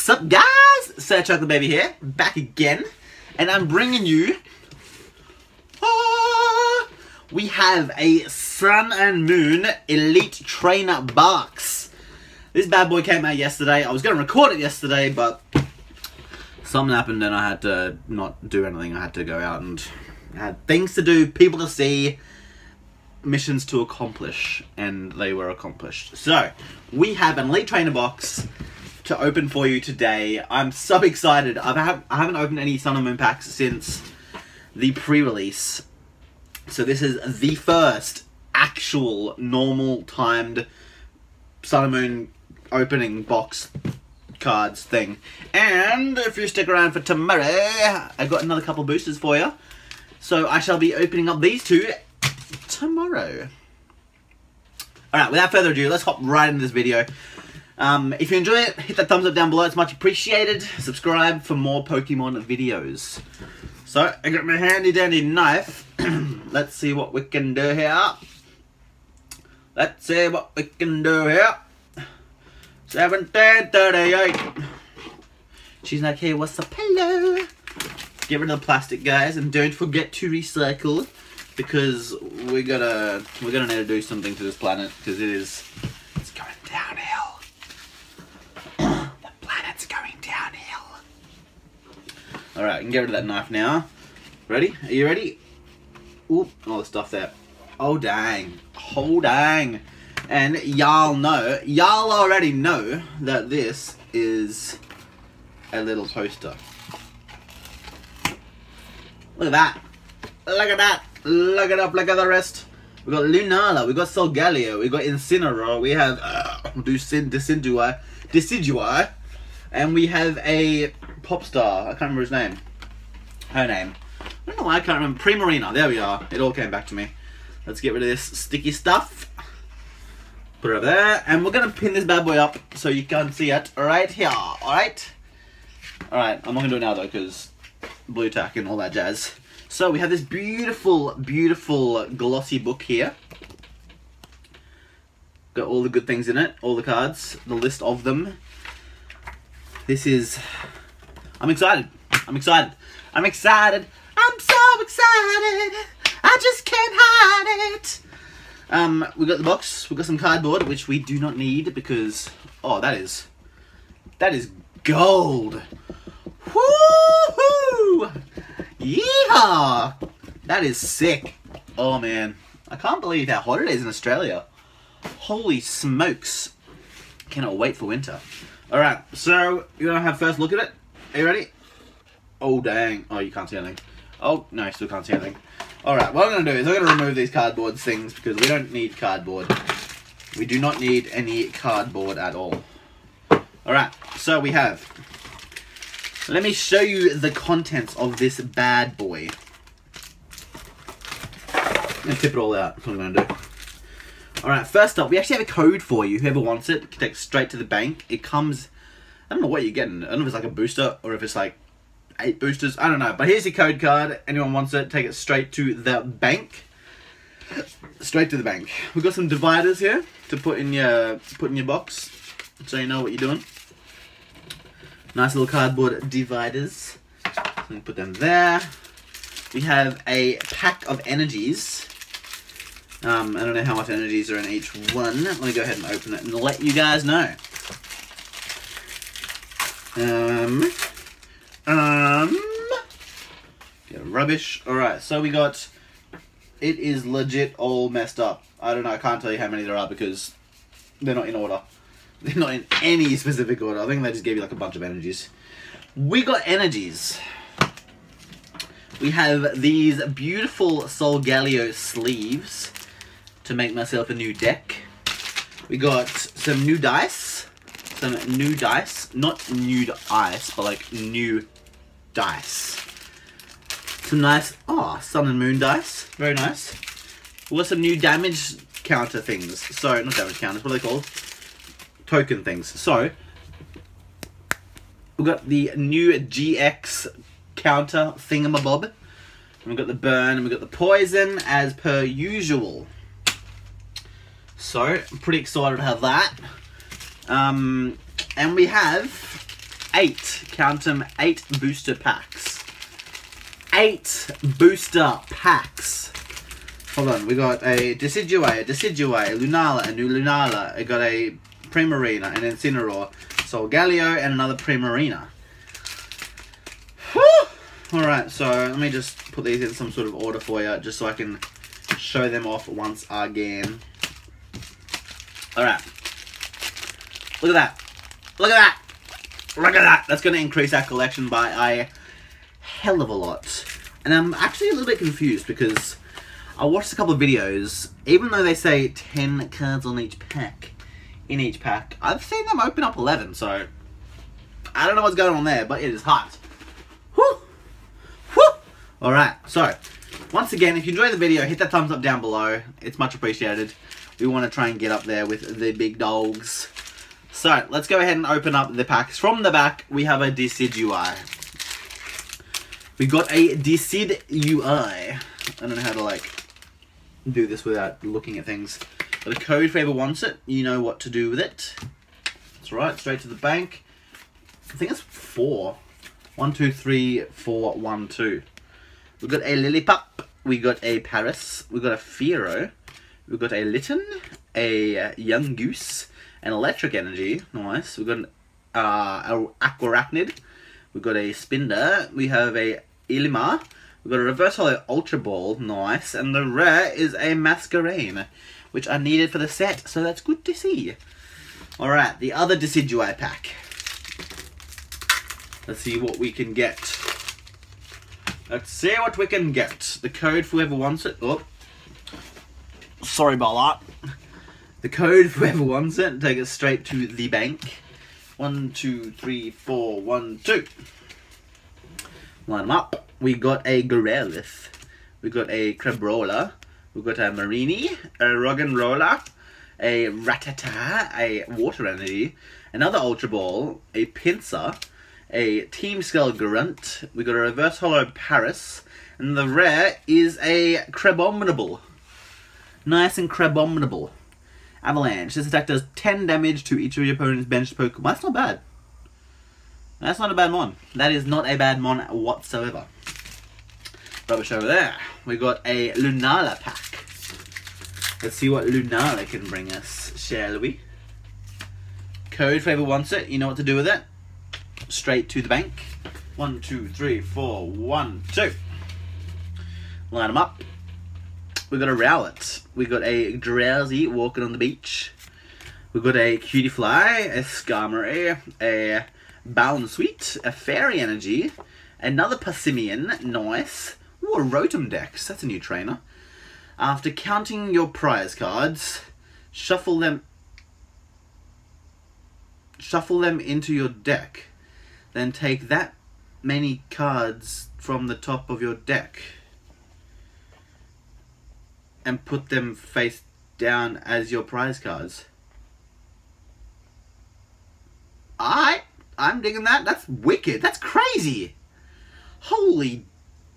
What's up, guys? Sir Chocolate Baby here, back again, and I'm bringing you. Ah, we have a Sun and Moon Elite Trainer box. This bad boy came out yesterday. I was going to record it yesterday, but something happened and I had to not do anything. I had to go out and had things to do, people to see, missions to accomplish, and they were accomplished. So, we have an Elite Trainer box to open for you today. I'm so excited. I've I haven't opened any Sun and Moon packs since the pre-release. So this is the first actual normal timed Sun and Moon opening box cards thing. And if you stick around for tomorrow, I got another couple boosters for you. So I shall be opening up these two tomorrow. Alright, without further ado, let's hop right into this video. Um, if you enjoy it, hit that thumbs up down below, it's much appreciated. Subscribe for more Pokemon videos. So, I got my handy dandy knife. Let's see what we can do here. Let's see what we can do here. 1738. She's like, hey, what's up? Hello. Get rid of the plastic, guys, and don't forget to recycle because we're gonna we're gonna need to do something to this planet because it is it's going downhill. the planet's going downhill. All right, I can get rid of that knife now. Ready? Are you ready? Oop, all the stuff there. Oh dang! Oh dang! And y'all know, y'all already know that this is a little poster. Look at that! Look at that! Look it up, look at the rest. We got Lunala, we got Solgaleo, we got Incineroar, we have uh, Ducin, Decidui, Decidui, and we have a pop star. I can't remember his name. Her name. I don't know why I can't remember. Primarina. There we are. It all came back to me. Let's get rid of this sticky stuff. Put it over there. And we're going to pin this bad boy up so you can see it right here. Alright? Alright, I'm not going to do it now though because blue tack and all that jazz. So we have this beautiful, beautiful glossy book here. Got all the good things in it, all the cards, the list of them. This is... I'm excited. I'm excited. I'm excited. I'm so excited. I just can't hide it. Um, we got the box. We got some cardboard, which we do not need because oh, that is that is gold. Woohoo! Yeehaw! That is sick. Oh man, I can't believe how hot it is in Australia. Holy smokes! Cannot wait for winter. All right, so you're gonna have first look at it. Are you ready? Oh dang! Oh, you can't see anything. Oh no, you still can't see anything. All right, what I'm gonna do is I'm gonna remove these cardboard things because we don't need cardboard. We do not need any cardboard at all. All right, so we have. Let me show you the contents of this bad boy. And tip it all out. I'm gonna do. Alright, first up, we actually have a code for you. Whoever wants it, can take straight to the bank. It comes, I don't know what you're getting. I don't know if it's like a booster or if it's like eight boosters. I don't know. But here's your code card. Anyone wants it, take it straight to the bank. Straight to the bank. We've got some dividers here to put in your put in your box, so you know what you're doing. Nice little cardboard dividers. So put them there. We have a pack of energies. Um, I don't know how much energies are in each one. Let me go ahead and open it and let you guys know. Um, um, yeah, rubbish. Alright, so we got, it is legit all messed up. I don't know, I can't tell you how many there are because they're not in order. They're not in any specific order. I think they just gave you like a bunch of energies. We got energies. We have these beautiful Solgaleo sleeves to make myself a new deck. We got some new dice. Some new dice. Not nude ice, but like new dice. Some nice, oh, sun and moon dice. Very nice. We got some new damage counter things. So, not damage counters, what are they called? Token things. So, we've got the new GX counter thingamabob. And we've got the burn and we've got the poison as per usual. So, I'm pretty excited to have that. Um, and we have eight, count them, eight booster packs. Eight booster packs. Hold on, we got a Decidueye, a Decidueye, Lunala, a new Lunala. I got a Primarina, and an Incineroar, Solgaleo, and another Primarina. Alright, so let me just put these in some sort of order for you, just so I can show them off once again. Alright. Look at that. Look at that. Look at that. That's going to increase our collection by a hell of a lot. And I'm actually a little bit confused because I watched a couple of videos, even though they say 10 cards on each pack, in each pack, I've seen them open up 11, so I don't know what's going on there, but it is hot. Whew! Whew! Alright, so, once again, if you enjoyed the video, hit that thumbs up down below. It's much appreciated. We want to try and get up there with the big dogs. So, let's go ahead and open up the packs. From the back, we have a Decidueye. We got a Decidueye. I don't know how to, like, do this without looking at things. But a code if ever wants it, you know what to do with it. That's right, straight to the bank. I think it's four. One, two, three, four, one, two. We've got a Lillipup. We got a Paras, We got a Fearow. We've got a Litten, a Yungoos, an Electric Energy. Nice. We've got an uh, Aquarachnid. We've got a Spinder. We have a Ilima. We've got a Reverse Ultra Ball. Nice. And the rare is a Masquerain, which I needed for the set, so that's good to see. Alright, the other Decidueye pack. Let's see what we can get. Let's see what we can get. The code for whoever wants it. Oh, sorry about that. The code whoever wants it. Take it straight to the bank. One, two, three, four, one, two. Line them up. We got a Growlithe. We got a Crabrawler. We got a Mareanie, a Roggenrola, a Rattata, a Water Energy, another Ultra Ball, a Pinsir, a Team Skull Grunt. We got a Reverse Holo Paras, and the rare is a Crabominable. Nice and Crabominable. Avalanche. This attack does 10 damage to each of your opponent's benched Pokemon. That's not bad. That's not a bad mon. That is not a bad mon whatsoever. Rubbish over there. We got a Lunala pack. Let's see what Lunala can bring us, shall we? Code Flavor wants it. You know what to do with it. Straight to the bank. One, two, three, four, one, two. Line them up. We got a Rowlet. We got a Drowzee walking on the beach. We got a Cutiefly, a Skarmory, a Balanced a Fairy Energy, another Passimian, nice. Ooh, a Rotom Dex, that's a new trainer. After counting your prize cards, shuffle them shuffle them into your deck. Then take that many cards from the top of your deck and put them face down as your prize cards. I I'm digging that. That's wicked. That's crazy. Holy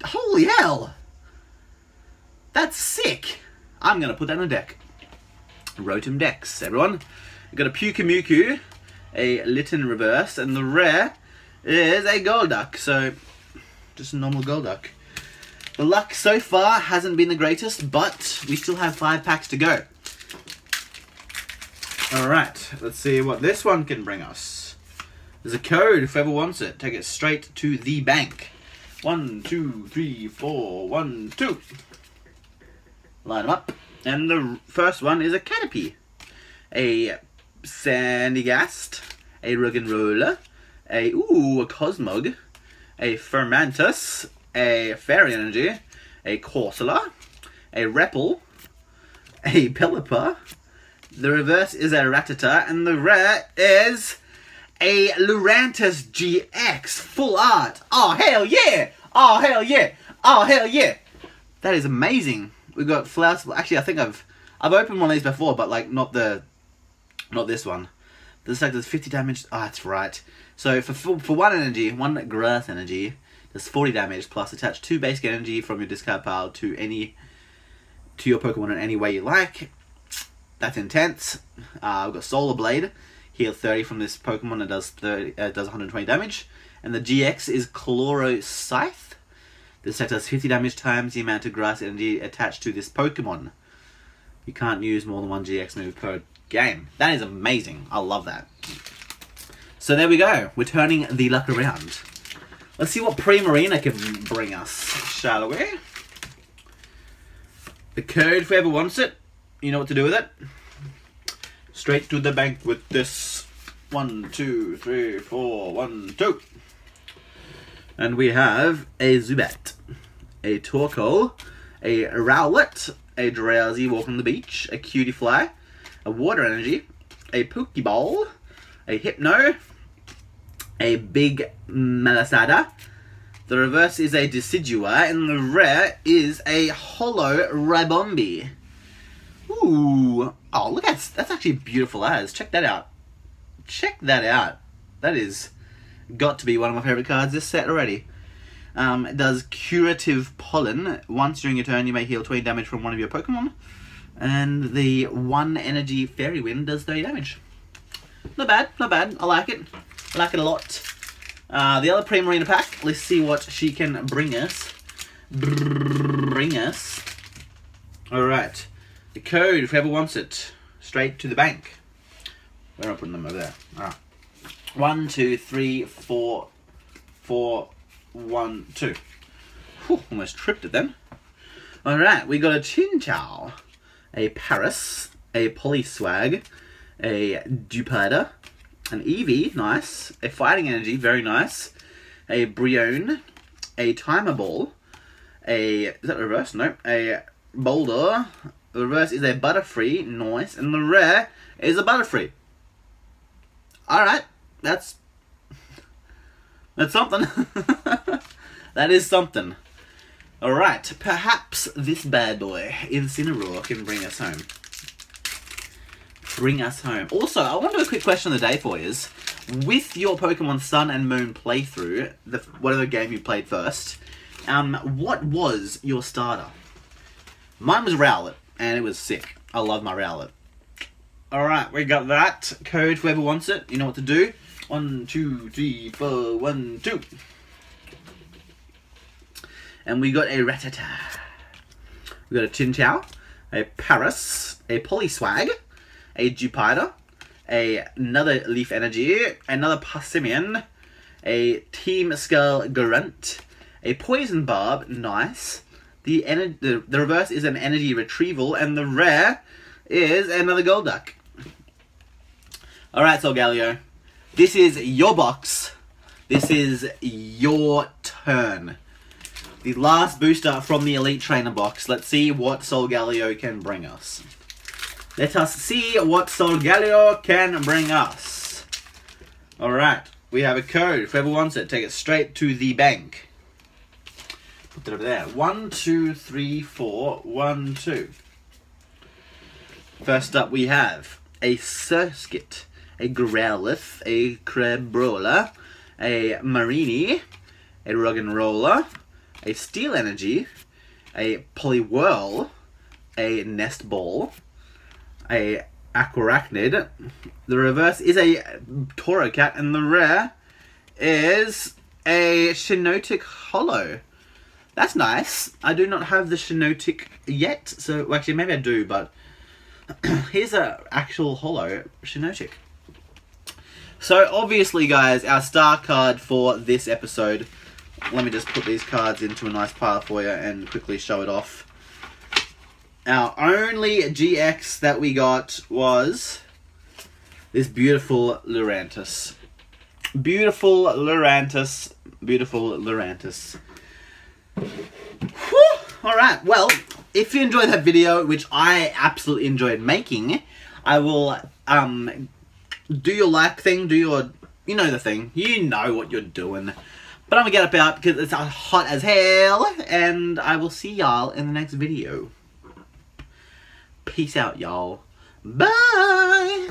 holy hell. That's sick. I'm gonna put that on a deck. Rotom Dex, everyone. We've got a Pyukumuku, a Litten Reverse, and the rare is a Golduck. So, just a normal Golduck. The luck so far hasn't been the greatest, but we still have five packs to go. Alright, let's see what this one can bring us. There's a code if whoever wants it. Take it straight to the bank. One, two, three, four, one, two. Line them up. And the first one is a Caterpie. A Sandygast. A Roggenrola. A, ooh, a Cosmog. A Fomantis a Fairy Energy, a Corsola, a Repple, a Pelipper. The reverse is a Rattata, and the rare is a Lurantis GX full art. Oh, hell yeah! Oh, hell yeah! Oh, hell yeah! That is amazing. We've got flowers. Actually, I think I've I've opened one of these before, but like not the not this one. This like does 50 damage. Oh, that's right. So for, for for one energy, one grass energy, does 40 damage plus attach two basic energy from your discard pile to any to your Pokemon in any way you like. That's intense. Uh, we've got Solar Blade. heal 30 from this Pokemon. It does 30, uh, does 120 damage. And the GX is Chloro Scythe. This attack does 50 damage times the amount of grass energy attached to this Pokemon. You can't use more than one GX move per game. That is amazing. I love that. So there we go. We're turning the luck around. Let's see what Primarina can bring us, shall we? The code, whoever wants it, you know what to do with it. Straight to the bank with this. One, two, three, four, one, two. And we have a Zubat, a Torkoal, a Rowlet, a Drowzee Walk on the Beach, a Cutiefly, a Water Energy, a Pokeball, a Hypno, a Big Melisada. The reverse is a decidua, and the rare is a holo Ribombee. Ooh. Oh, look at that's actually beautiful as. Check that out. Check that out. That is got to be one of my favorite cards this set already. Um, it does Curative Pollen. Once during your turn, you may heal 20 damage from one of your Pokemon. And the one energy Fairy Wind does 30 damage. Not bad, not bad. I like it. I like it a lot. Uh, the other Primarina pack, let's see what she can bring us. Bring us. Alright. The code, if whoever wants it. Straight to the bank. Where am I putting them over there? Ah. One, two, three, four, four, one, two. Whew, almost tripped it then. Alright, we got a Chinchou, a Paras, a Poliwag, a Dewpider, an Eevee, nice, a Fighting Energy, very nice, a Brionne, a Timer Ball, a, is that reverse? Nope, a Boulder, the reverse is a Butterfree, nice, and the rare is a Butterfree. Alright, that's that's something. that is something. Alright, perhaps this bad boy, Incineroar, can bring us home. Bring us home. Also, I want to do a quick question of the day for you. With your Pokemon Sun and Moon playthrough, the whatever game you played first, um, what was your starter? Mine was Rowlet, and it was sick. I love my Rowlet. Alright, we got that. Code, whoever wants it, you know what to do. One, two, three, four, one, two. And we got a Rattata. We got a Chinchou, a Paras, a Poliwag, a Dewpider, a, another Leaf Energy, another Passimian, a Team Skull Grunt, a Poison Barb, nice. The, the, the reverse is an Energy Retrieval, and the rare is another Golduck. Alright, Solgaleo. This is your box. This is your turn. The last booster from the Elite Trainer box. Let's see what Solgaleo can bring us. Let us see what Solgaleo can bring us. Alright, we have a code. Whoever wants it, take it straight to the bank. Put it over there. One, two, three, four, one, two. First up we have a Surskit a Growlithe, a Crabrawler, a Mareanie, a Roggenrola, a Steel Energy, a Poliwhirl, a Nest Ball, a Aquarachnid. The reverse is a Torracat, and the rare is a Shiinotic Holo. That's nice. I do not have the Shiinotic yet, so well, actually maybe I do, but here's a actual Holo Shiinotic. So obviously, guys, our star card for this episode. Let me just put these cards into a nice pile for you and quickly show it off. Our only GX that we got was this beautiful Lurantis. Beautiful Lurantis. Beautiful Lurantis. Alright, well, if you enjoyed that video, which I absolutely enjoyed making, I will um, do your like thing, do your, you know the thing, you know what you're doing. But I'm gonna get up out because it's hot as hell, and I will see y'all in the next video. Peace out, y'all. Bye!